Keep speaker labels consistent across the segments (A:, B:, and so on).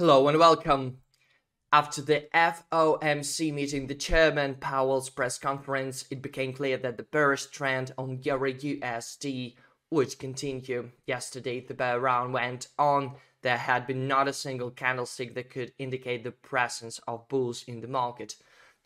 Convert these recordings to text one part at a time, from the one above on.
A: Hello and welcome. After the FOMC meeting, the chairman Powell's press conference, it became clear that the bearish trend on Euro USD would continue. Yesterday, the bear round went on. There had been not a single candlestick that could indicate the presence of bulls in the market.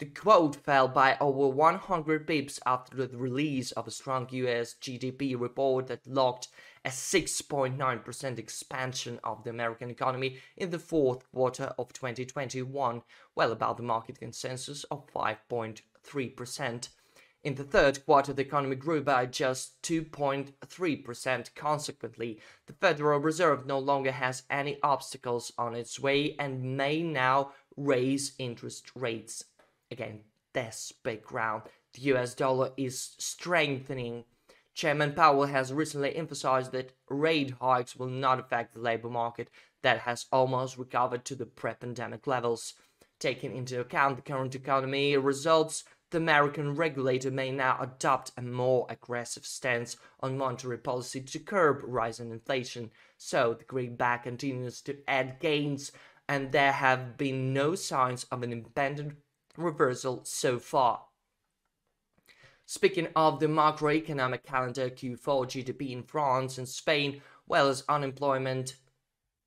A: The quote fell by over 100 pips after the release of a strong US GDP report that logged a 6.9% expansion of the American economy in the fourth quarter of 2021, well above the market consensus of 5.3%. In the third quarter, the economy grew by just 2.3%. Consequently, the Federal Reserve no longer has any obstacles on its way and may now raise interest rates again, this background, the US dollar is strengthening. Chairman Powell has recently emphasized that rate hikes will not affect the labor market that has almost recovered to the pre pandemic levels. Taking into account the current economy results, the American regulator may now adopt a more aggressive stance on monetary policy to curb rising inflation. So the greenback continues to add gains, and there have been no signs of an impending reversal so far. Speaking of the macroeconomic calendar, Q4 GDP in France and Spain, well as unemployment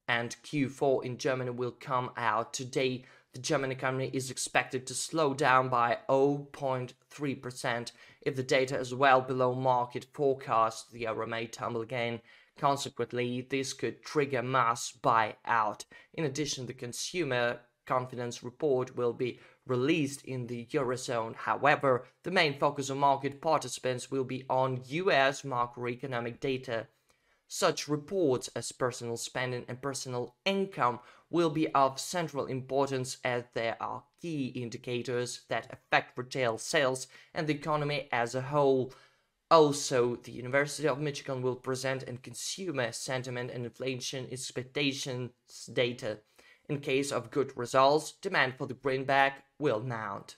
A: and Q4 in Germany will come out today. The German economy is expected to slow down by 0.3%. If the data is well below market forecast, the euro may tumble again. Consequently, this could trigger mass buyout. In addition, the consumer confidence report will be released in the Eurozone. However, the main focus of market participants will be on US macroeconomic data. Such reports as personal spending and personal income will be of central importance as they are key indicators that affect retail sales and the economy as a whole. Also, the University of Michigan will present and consumer sentiment and inflation expectations data. In case of good results, demand for the greenback will mount.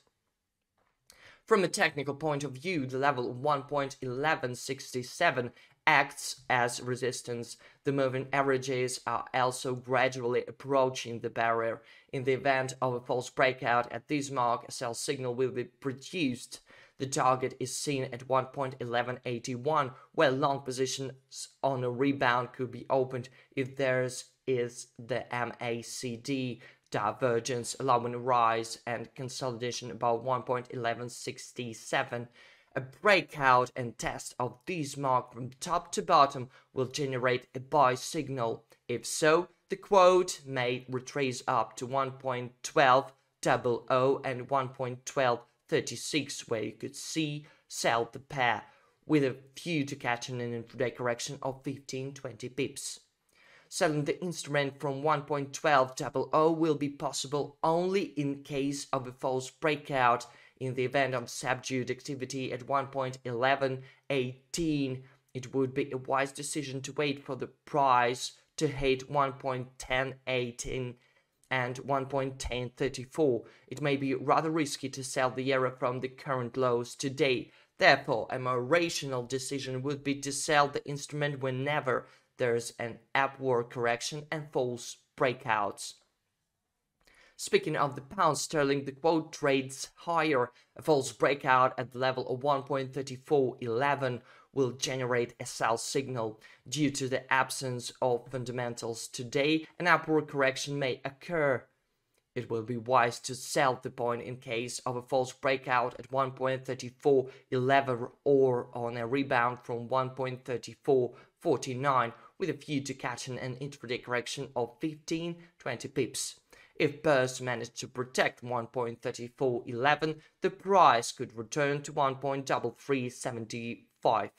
A: From a technical point of view, the level of 1.1167 acts as resistance. The moving averages are also gradually approaching the barrier. In the event of a false breakout at this mark, a sell signal will be produced. The target is seen at 1.1181, where long positions on a rebound could be opened if there's is the MACD divergence allowing rise and consolidation above 1.1167. A breakout and test of this mark from top to bottom will generate a buy signal. If so, the quote may retrace up to 1.1200 and 1.1236 where you could see sell the pair with a view to catching an intraday correction of 15-20 pips selling the instrument from 1.1200 will be possible only in case of a false breakout. In the event of subdued activity at 1.1118 it would be a wise decision to wait for the price to hit 1.1018 and 1.1034 it may be rather risky to sell the euro from the current lows today. Therefore a more rational decision would be to sell the instrument whenever there's an upward correction and false breakouts. Speaking of the pound sterling, the quote trades higher. A false breakout at the level of 1.3411 will generate a sell signal. Due to the absence of fundamentals today, an upward correction may occur. It will be wise to sell the point in case of a false breakout at 1.3411 or on a rebound from 1.3449 with a view to catching an intraday correction of 15-20 pips. If Burst managed to protect 1.3411, the price could return to 1.3375.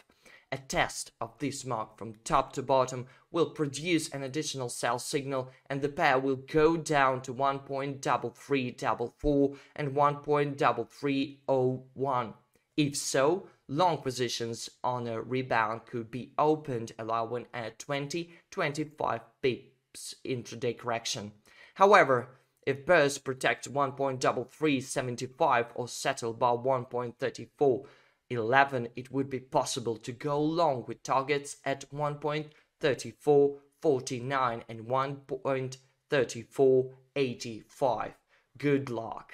A: A test of this mark from top to bottom will produce an additional sell signal and the pair will go down to 1.3344 and 1.3301. If so, long positions on a rebound could be opened, allowing a 20 25 pips intraday correction. However, if bursts protect 1.3375 or settle by 1.3411, it would be possible to go long with targets at 1.3449 and 1. 34.85. Good luck.